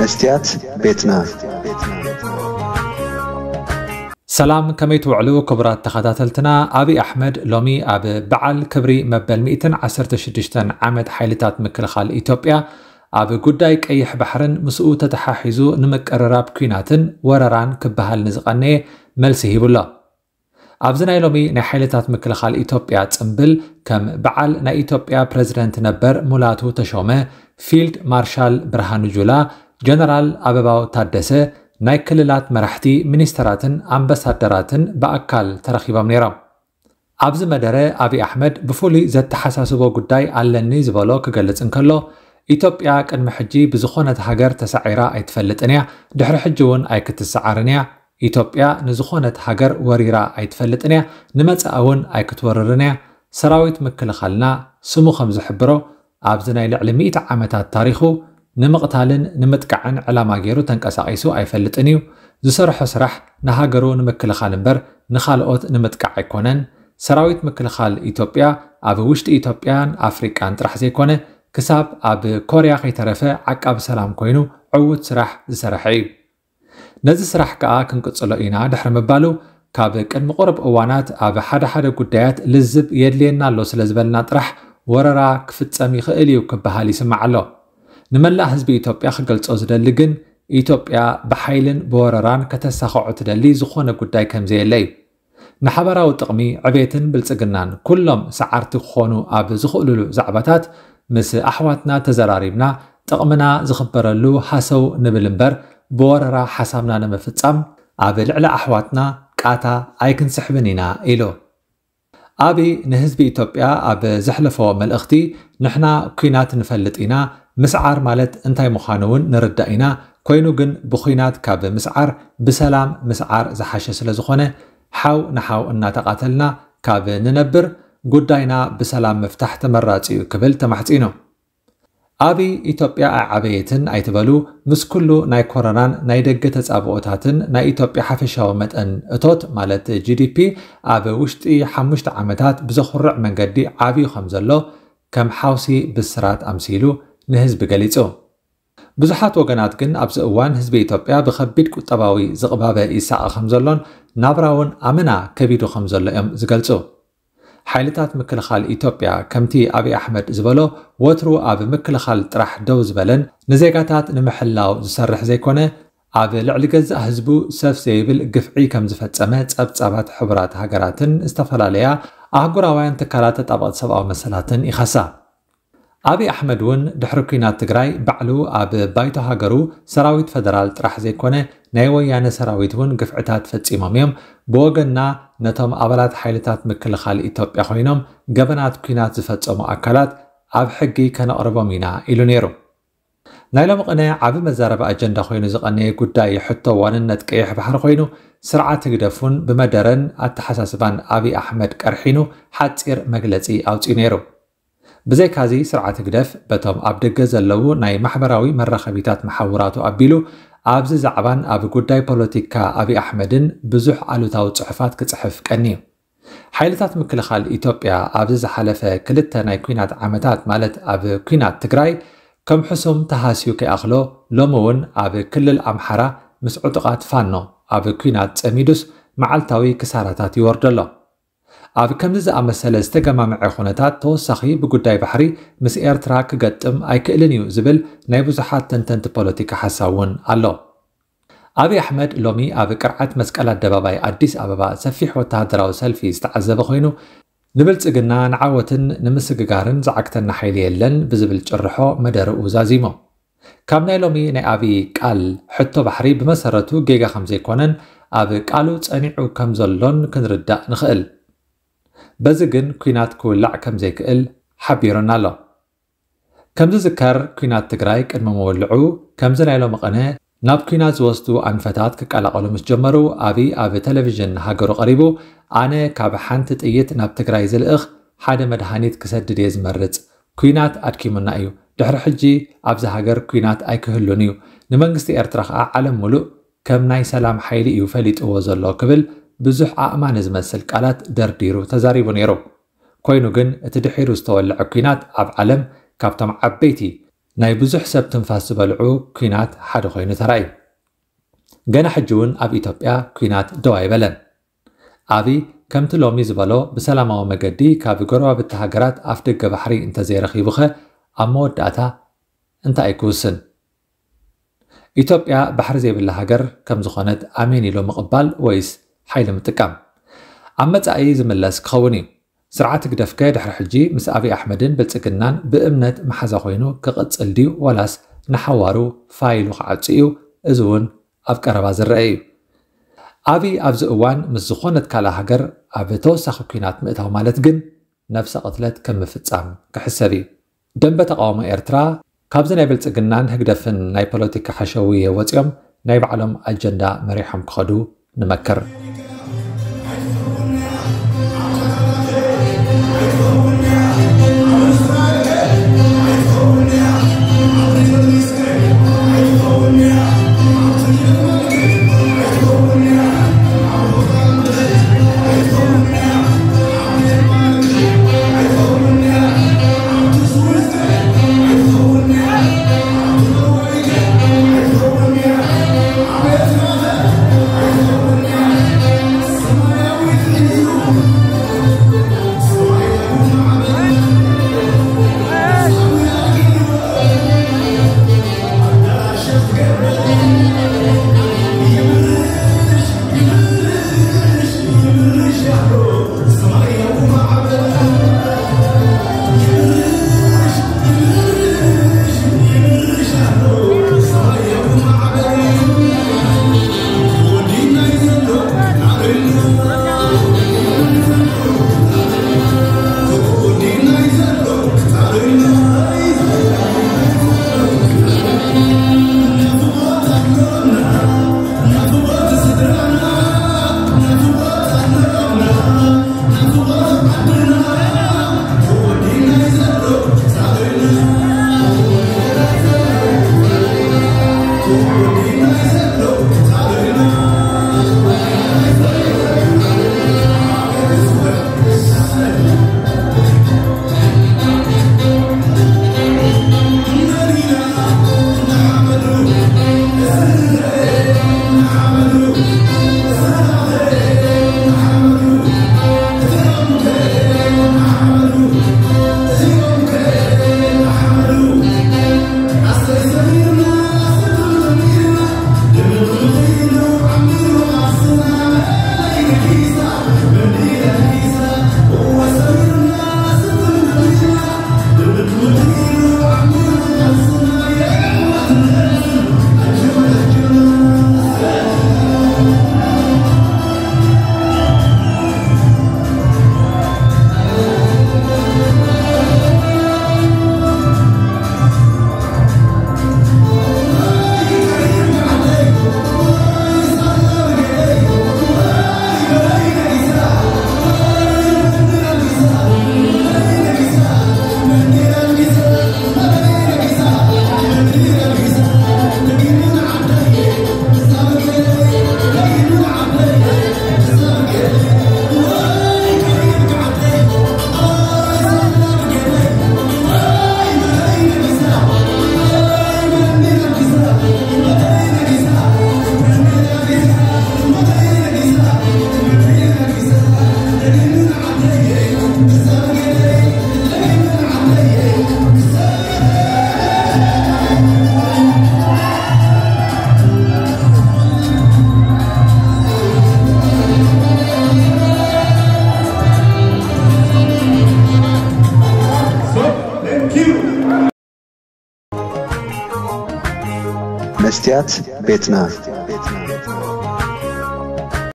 መስትያት ቤትና ሰላም ከመይ ትውዕሉ ክቡራት ተኸታተልትና ኣብዪ ኣሕመድ ሎሚ ኣብ በዓል ክብሪ መበል 116 ዓመት ሓይልታት ምክልኻል ኢትዮጵያ ኣብ ጉዳይ ቀይሕ ባሕርን ምስኡ ተተሓሒዙ ንምቅርራብ ኩናትን ወረራን ክበሃል ንዝቐነየ መልሲ ሂቡሎ ኣብዚ ናይ ሎሚ ናይ ሓይልታት ምክልኻል ኢትዮጵያ ፅምብል ከም በዓል ናይ ኢትዮጵያ ፕረዚደንት ነበር ሙላቱ ተሾመ ፊልድ ማርሻል ብርሃኑ ጁላ ጀነራል ኣበባው ታደሰ ናይ ክልላት መራሕቲ ሚኒስተራትን ኣምባሳደራትን ብኣካል ተረኺቦም ነይሮም። ኣብዚ መደረ ኣብዪ ኣሕመድ ብፍሉይ ዘተሓሳስቦ ጉዳይ ኣለኒ ዝበሎ ክገልጽ እንከሎ ኢትዮጵያ ቅድሚ ሕጂ ብዝኾነት ሃገር ተሳዒራ ኣይትፈልጥን እያ ድሕሪ ሕጂ እውን ኣይክትሰዓርን እያ። ኢትዮጵያ ንዝኾነት ሃገር ወሪራ ኣይትፈልጥን እያ ንመጻእ እውን ኣይክትወርርን እያ። ሰራዊት ምክልኻልና ስሙ ከም ዝሕብሮ ኣብዚ ናይ ልዕሊ 100 ዓመታት ታሪኹ ንምቕታልን ንምጥቃዕን ዕላማ ገይሩ ተንቀሳቒሱ ኣይፈልጥን እዩ ዝሰርሖ ስራሕ ንሃገሩ ንምክልኻል እምበር ንኻልኦት ንምጥቃዕ ኣይኮነን ሰራዊት ምክልኻል ኢትዮጵያ ኣብ ውሽጢ ኢትዮጵያን ኣፍሪቃን ጥራሕ ዘይኮነ ክሳብ ኣብ ኮርያ ከይተረፈ ዓቃቢ ሰላም ኮይኑ ዕውት ስራሕ ዝሰርሐ እዩ ነዚ ስራሕ ከዓ ክንቅፅሎ ኢና ድሕሪ ምባሉ ካብ ቅድሚ ቁርብ እዋናት ኣብ ሓደ ሓደ ጉዳያት ልዝብ የድልየና ኣሎ ስለ ዝበልና ጥራሕ ወረራ ክፍፀም ይኽእል እዩ ክበሃል ይስማዕ ኣሎ نملا حزب إثيوبيا خجلت أزدلجن إثيوبيا بحيلن بورران كتسخع تدلي زخون قداي كم زي لي نحبرا وتقمي عبيتن بالتجنان كلهم سعرت خونو أب زخولو زعبتات مس أحواتنا تزراريبنا تقمنا زخبرلو حسو نبلمبر بوررا حسامنا نمفتسام أب لعلى أحواتنا كاتا أيكن سحبنينا إلو أبي نهزب إثيوبيا أب زحلفو ملأختي نحنا كينات نفلت إنا ምስዓር ማለት እንታይ ምዃኑ እውን ንርዳእ ኢና። ኮይኑ ግን ብኩናት ካብ ምስዓር ብሰላም ምስዓር ዝሓሸ ስለ ዝኾነ ሓው ንሓው እናተቓተልና ካብ ንነብር ጉዳይና ብሰላም ምፍታሕ ተመራፂ እዩ ክብል ተማሕፂኑ። ኣብዪ ኢትዮጵያ ኣይዓበየትን ኣይትበሉ ምስ ኩሉ ናይ ኮረናን ናይ ደገ ተፃብኦታትን ናይ ኢትዮጵያ ሓፈሻዊ መጠን እቶት ማለት GDP ኣብ ውሽጢ ሓሙሽተ ዓመታት ብዘኹርዕ መንገዲ ዓብዩ ከም ዘሎ ከም ሓውሲ ብስራት ኣምሲሉ ንህዝቢ ገሊጹ። ብዙሓት ወገናት ግን ኣብዚ እዋን ህዝቢ ኢትዮጵያ ብከቢድ ቁጠባዊ ዝቕባበ ይሳቐ ከም ዘሎን ናብራ እውን ኣመና ከቢዱ ከም ዘሎ እዮም ዝገልጹ። ሓይልታት ምክልኻል ኢትዮጵያ ከምቲ ኣብዪ ኣሕመድ ዝበሎ ወትሩ ኣብ ምክልኻል ጥራሕ ደው ዝበለን ንዜጋታት ንምሕላው ዝሰርሕ ዘይኮነ ኣብ ልዕሊ ገዛእ ህዝቡ ሰፍ ዘይብል ግፍዒ ከም ዝፈፀመ ፀብፃባት ሕቡራት ሃገራትን ዝተፈላለያ ኣህጉራውያን ትካላት ተጣበቕቲ ሰብኣዊ መሰላትን ይኸሳ ኣብዪ ኣሕመድ እውን ድሕሪ ኩናት ትግራይ ባዕሉ ኣብ ባይቶ ሃገሩ ሰራዊት ፈደራል ጥራሕ ዘይኮነ ናይ ወያነ ሰራዊት እውን ግፍዕታት ፈፂሞም እዮም። ብወገንና ነቶም ኣባላት ሓይልታት ምክልኻል ኢትዮጵያ ኮይኖም ገበናት ኩናት ዝፈፀሙ ኣካላት ኣብ ሕጊ ከነቕርቦም ኢና ኢሉ ነይሩ። ናይ ሎሚ ቅነ ዓብ መዛረባ ኣጀንዳ ኮይኑ ዝቐነየ ጉዳይ ሕቶ ዋንነት ቀይሕ ባሕሪ ኮይኑ ስርዓት ግደፉን ብመደረን ኣተሓሳስባን ኣብዪ ኣሕመድ ቀርሒኑ ሓፂር መግለፂ ኣውፅኡ ነይሩ ብዘይካዚ ስርዓት ግደፍ በቶም ኣብ ደገ ዘለዉ ናይ ማሕበራዊ መራኸቢታት መሓውራቱ ኣቢሉ ኣብዚ ዛዕባን ኣብ ጉዳይ ፖለቲካ ኣብዪ ኣሕመድን ብዙሕ ኣሉታዊ ፅሑፋት ክፅሕፍ ቀኒ እዩ ሓይልታት ምክልኻል ኢትዮጵያ ኣብዚ ዝሓለፈ ክልተ ናይ ኩናት ዓመታት ማለት ኣብ ኩናት ትግራይ ከም ሕሱም ተሃስዩ ከይኣኽሎ ሎሚ እውን ኣብ ክልል ኣምሓራ ምስ ዕጡቓት ፋኖ ኣብ ኩናት ፀሚዱስ መዓልታዊ ክሳራታት ይወርዶ ኣሎ ኣብ ከምዚ ዝኣመሰለ ዝተገማምዐ ኩነታት ተወሳኺ ብጉዳይ ባሕሪ ምስ ኤርትራ ክገጥም ኣይክእልን እዩ ዝብል ናይ ብዙሓት ተንተንቲ ፖለቲካ ሓሳብ እውን ኣሎ። ኣብዪ ኣሕመድ ሎሚ ኣብ ቅርዓት መስቀል ኣደባባይ ኣዲስ ኣበባ ሰፊሕ ወተሃደራዊ ሰልፊ ዝተዓዘበ ኮይኑ ንብልፅግና ንዓወትን ንምስግጋርን ዝዓግተና ሓይሊ የለን ብዝብል ጭርሖ መደርኡ ዛዚሞ። ካብ ናይ ሎሚ ናይ ኣብዪ ቃል ሕቶ ባሕሪ ብመሰረቱ ጌጋ ከም ዘይኮነን ኣብ ቃሉ ፀኒዑ ከም ዘሎን ክንርዳእ ንኽእል በዚ ግን ኩናት ክውላዕ ከም ዘይክእል ሓቢሩና ኣሎ ከም ዝዝከር ኩናት ትግራይ ቅድሚ መወልዑ ከምዚ ናይ ሎሚ ቀነ ናብ ኩናት ዝወስዱ ኣንፈታት ክቀላቀሉ ምስ ጀመሩ ኣብዪ ኣብ ቴሌቭዥን ሃገሩ ቀሪቡ ኣነ ካብ ሓንቲ ጥይት ናብ ትግራይ ዝልእኽ ሓደ መድሃኒት ክሰድድ እየ ዝመርፅ ኩናት ኣድኪሙና እዩ ድሕሪ ሕጂ ኣብዚ ሃገር ኩናት ኣይክህሉን እዩ ንመንግስቲ ኤርትራ ከዓ ዓለም ሙሉእ ከም ናይ ሰላም ሓይሊ እዩ ፈሊጥዎ ዘሎ ክብል ብዙሕ ኣእማን ዝመስል ቃላት ደርዲሩ ተዛሪቡ ነይሩ። ኮይኑ ግን እቲ ድሒሩ ዝተወልዐ ኩናት ኣብ ዓለም ካብቶም ዓበይቲ ናይ ብዙሕ ሰብ ትንፋስ ዝበልዑ ኩናት ሓደ ኮይኑ ተራእዩ። ገና ሕጂ እውን ኣብ ኢትዮጵያ ኩናት ደው ኣይበለን ኣብይ ከምቲ ሎሚ ዝበሎ ብሰላማዊ መገዲ ካብ ጎረባብቲ ሃገራት ኣፍ ደገ ባሕሪ እንተዘይረኺቡ ኸ ኣብ መወዳእታ እንታይ ኣይክውስን? ኢትዮጵያ ባሕሪ ዘይብላ ሃገር ከም ዝኾነት ኣሜን ኢሎ ምቕባል ወይስ ሓይሊ ምጥቃም ኣብ መጻኢ ዝምለስ ክኸውን እዩ ስርዓት ግደፍከ ድሕሪ ሕጂ ምስ ኣብዪ ኣሕመድን ብልፅግናን ብእምነት መሓዛ ኮይኑ ክቕፅል ድዩ ወላስ ንሓዋሩ ፋይሉ ክዓፁ እዩ እዚ እውን ኣብ ቀረባ ዝረአ እዩ ኣብይ ኣብዚ እዋን ምስ ዝኾነት ካልእ ሃገር ኣብ ተወሳኺ ኩናት ምእታው ማለት ግን ነብሰ ቅትለት ከም ምፍፃም ክሕሰብ እዩ ደንበ ተቃውሞ ኤርትራ ካብዚ ናይ ብልፅግናን ህግደፍን ናይ ፖለቲካ ሓሸውየ ወፂኦም ናይ ባዕሎም ኣጀንዳ መሪሖም ክኸዱ ንመክር መስትያት ቤትና